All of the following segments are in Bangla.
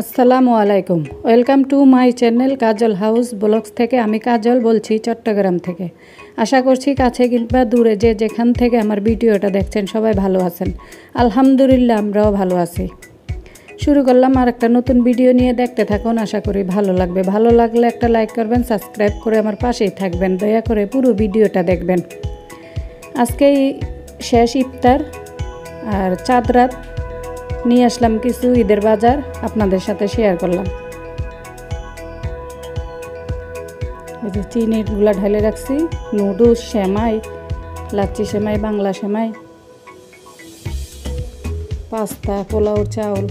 আসসালামু আলাইকুম। Welcome to my channel Kajal house vlogs থেকে। আমি কাজল বলছি চট্টগ্রাম থেকে। আশা করছি কাছে কিংবা দূরে যে যেখান থেকে আমার ভিডিওটা দেখছেন সবাই ভালো আছেন। আলহামদুলিল্লাহ, আমরাও ভালো আছি। শুরু করলাম আর একটা নতুন ভিডিও নিয়ে। দেখতে থাকুন, আশা করি ভালো লাগবে। ভালো লাগলে একটা লাইক করবেন সাবস্ক্রাইব করে আমার পাশেই থাকবেন। দয়া করে পুরো ভিডিওটা দেখবেন। আজকেই শেষ ইফতার, আর চাঁদ রাত নিয়ে আসলাম কিছু ঈদের বাজার আপনাদের সাথে শেয়ার করলাম। এই যে চিনিগুলা ঢালে রাখছি, নুডলস, সেমাই, লাচ্ছি সেমাই, বাংলা সেমাই, পাস্তা, পোলাও, চাউল,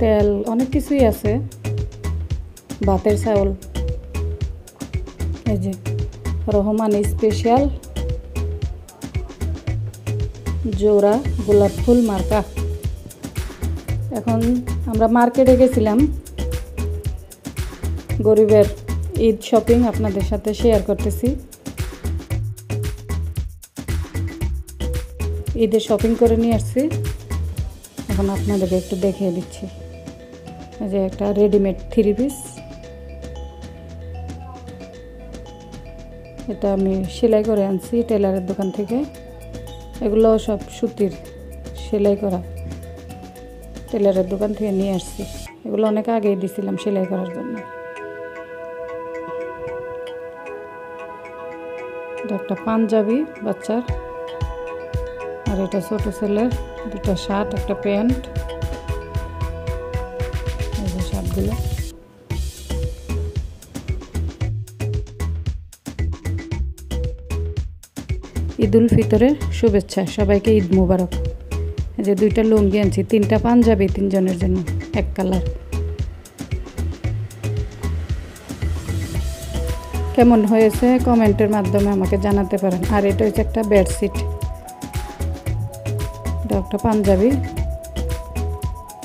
তেল, অনেক কিছুই আছে, ভাতের চাউল। এই যে রহমান স্পেশাল জোড়া গোলাপ ফুল মার্কা। এখন আমরা মার্কেটে গেছিলাম। গরিবের ঈদ শপিং আপনাদের সাথে শেয়ার করতেছি। ঈদের শপিং করে নিয়ে আসছি। এখন আপনাদেরকে একটু দেখিয়ে দিচ্ছি। যে একটা রেডিমেড থ্রি পিস। এটা আমি সেলাই করে আনছি টেলারের দোকান থেকে। এগুলো সব সুতির সেলাই করা। টেলারের দোকান থেকে নিয়ে আসছি। এগুলো অনেক আগেই দিছিলাম সেলাই করার জন্য। এটা একটা পাঞ্জাবি বাচ্চার। আর এটা ছোট ছেলের দুটা শার্ট, একটা প্যান্ট। শার্টগুলো। ঈদ উল ফিতরের শুভেচ্ছা, সবাইকে ঈদ মুবারক। যে দুইটা লুঙ্গি আনছি, তিনটা পাঞ্জাবি, তিনজনের জন্য, এক কালার। কেমন হয়েছে? কমেন্টের মাধ্যমে আমাকে জানাতে পারেন। আর এটা হচ্ছে একটা বেডশিট। একটা পাঞ্জাবি।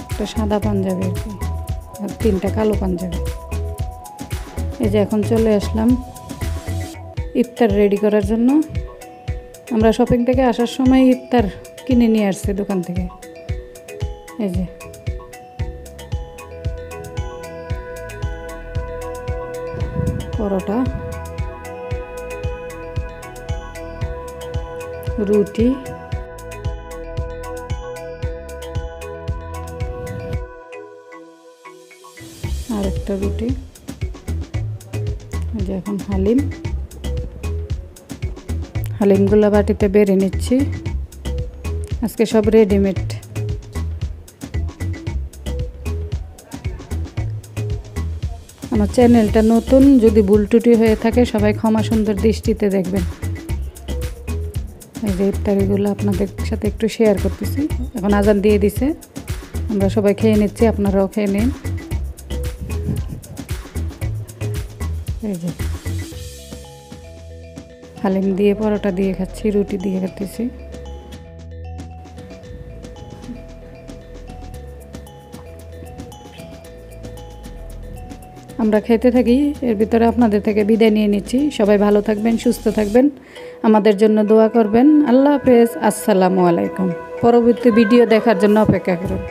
একটা সাদা পাঞ্জাবি আর কি। আর তিনটা কালো পাঞ্জাবি। এই যে এখন চলে আসলাম ইফতার রেডি করার জন্য। আমরা শপিং থেকে আসার সময় ইফতার কিনে নিয়ে আসছি দোকান থেকে। এই যে। পরোটা। রুটি। আর একটা রুটি যে এখন হালিম। হালিমগুলো বাটিতে বেড়ে নিচ্ছি। আজকে সব রেডিমেড আমার চ্যানেলটা নতুন, যদি ভুল টুটি হয়ে থাকে, সবাই ক্ষমা সুন্দর দৃষ্টিতে দেখবেন। এই যে ইফতারিগুলো আপনাদের সাথে একটু শেয়ার করতেছি। এখন আজান দিয়ে দিছে। আমরা সবাই খেয়ে নিচ্ছি, আপনারাও খেয়ে নিন। এই যে। হালিম দিয়ে, পরোটা দিয়ে খাচ্ছি, রুটি দিয়ে খাচ্ছি। আমরা খেতে থাকি, এর ভিতরে আপনাদের থেকে বিদায় নিয়ে নিচ্ছি। সবাই ভালো থাকবেন, সুস্থ থাকবেন। আমাদের জন্য দোয়া করবেন। আল্লাহ হাফেজ। আসসালামু আলাইকুম। পরবর্তী ভিডিও দেখার জন্য অপেক্ষা করুন।